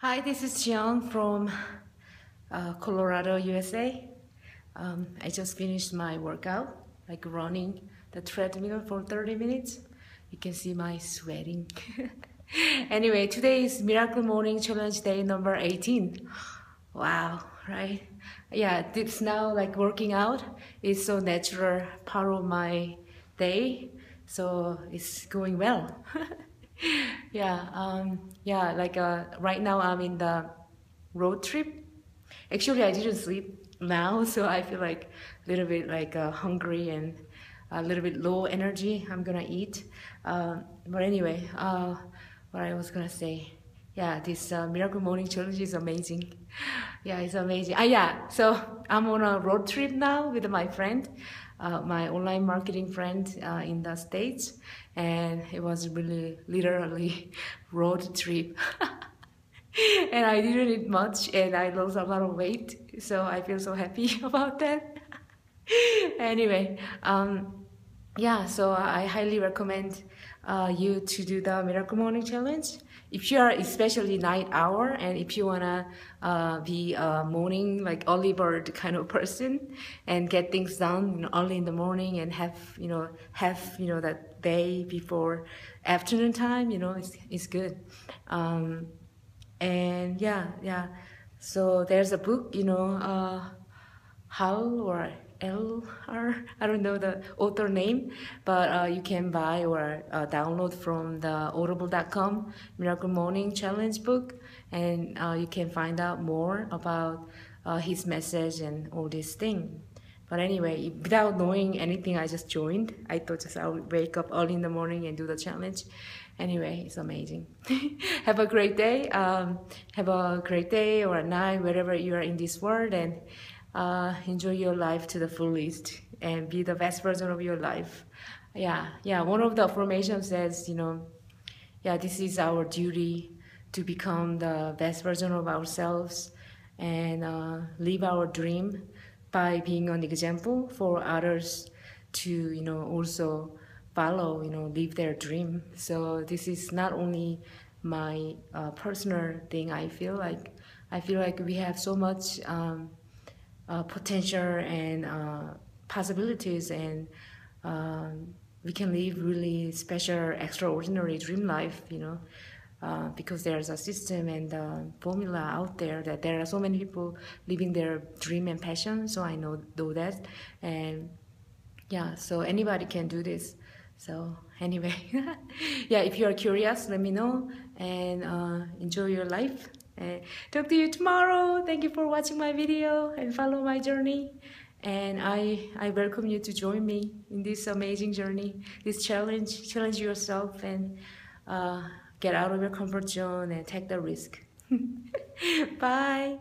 Hi, this is Jiyoung from uh, Colorado, USA. Um, I just finished my workout, like running the treadmill for 30 minutes. You can see my sweating. anyway, today is Miracle Morning Challenge day number 18. Wow, right? Yeah, it's now like working out. It's so natural part of my day, so it's going well. yeah, um, yeah, like uh, right now I'm in the road trip. Actually, I didn't sleep now, so I feel like a little bit like uh, hungry and a little bit low energy. I'm gonna eat. Uh, but anyway, uh, what I was gonna say, yeah, this uh, Miracle Morning Challenge is amazing. Yeah, it's amazing. Ah, yeah, so I'm on a road trip now with my friend uh, my online marketing friend uh, in the States, and it was really literally road trip. and I didn't eat much, and I lost a lot of weight, so I feel so happy about that. anyway, um, yeah, so I highly recommend uh, you to do the Miracle Morning Challenge. If you are especially night hour and if you wanna uh, be a morning like early bird kind of person and get things done you know, early in the morning and have you know have you know that day before afternoon time, you know it's it's good. Um, and yeah, yeah. So there's a book, you know, uh, how or L R. I don't know the author name, but uh, you can buy or uh, download from the audible.com Miracle Morning Challenge book, and uh, you can find out more about uh, his message and all these things. But anyway, without knowing anything, I just joined. I thought just I would wake up early in the morning and do the challenge. Anyway, it's amazing. have a great day. Um, have a great day or a night, wherever you are in this world, and uh, enjoy your life to the fullest and be the best version of your life. Yeah, yeah. One of the affirmations says, you know, yeah, this is our duty to become the best version of ourselves and uh, live our dream by being an example for others to, you know, also follow, you know, live their dream. So this is not only my uh, personal thing. I feel like I feel like we have so much. Um, uh, potential and uh, possibilities and um, we can live really special extraordinary dream life you know uh, because there's a system and a formula out there that there are so many people living their dream and passion so i know do that. And yeah so anybody can do this. So anyway yeah if you are curious let me know and uh, enjoy your life and talk to you tomorrow. Thank you for watching my video and follow my journey. And I, I welcome you to join me in this amazing journey, this challenge. Challenge yourself and uh, get out of your comfort zone and take the risk. Bye.